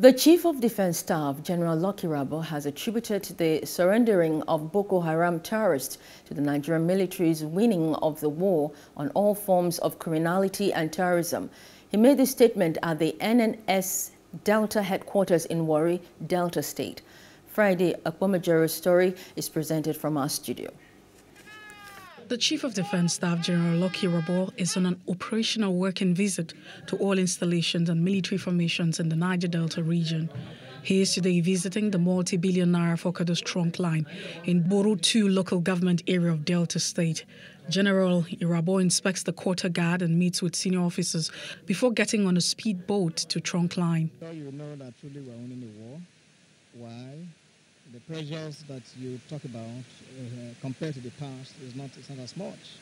The Chief of Defense Staff, General Lucky Irabor, has attributed the surrendering of Boko Haram terrorists to the Nigerian military's winning of the war on all forms of criminality and terrorism. He made this statement at the NNS Delta headquarters in Warri, Delta State. Friday, Akpomajero's story is presented from our studio. The Chief of Defense Staff General Lucky Irabor is on an operational working visit to all installations and military formations in the Niger Delta region. He is today visiting the multi-billion naira Forcados trunk line in Burutu local government area of Delta State. General Irabor inspects the quarter guard and meets with senior officers before getting on a speedboat to trunk line. So you know that truly we're winning the war. Why? The pressures that you talk about uh, compared to the past is not, it's not as much.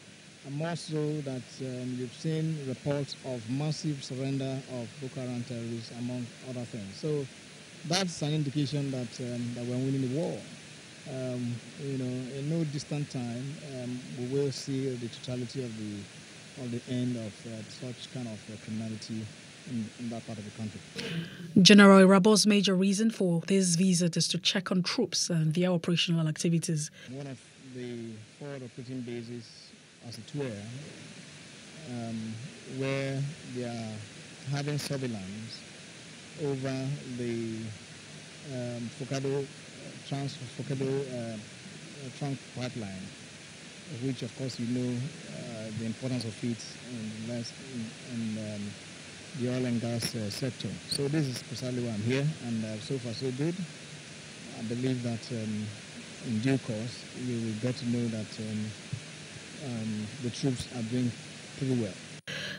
And more so that um, you've seen reports of massive surrender of Boko Haram terrorists, among other things. So that's an indication that, um, that we're winning the war. Um, you know, in no distant time, um, we will see the totality of the of the end of uh, such kind of uh, criminality in, in, that part of the country. General Irabor's major reason for this visit is to check on troops and their operational activities. One of the forward operating bases, as it were, um, where they are having surveillance over the um, Forcados, trans, Forcados uh, trunk pipeline which of course you know uh, the importance of it in, in, in um, the oil and gas uh, sector. So this is precisely why I'm here, and uh, so far so good. I believe that um, in due course we will get to know that um, um, the troops are doing pretty well.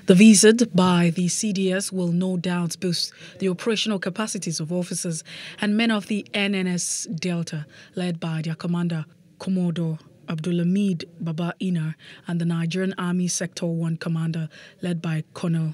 The visit by the CDS will no doubt boost the operational capacities of officers and men of the NNS Delta, led by their commander, Commodore Abdulhamid Baba Inar, and the Nigerian Army Sector 1 commander, led by Colonel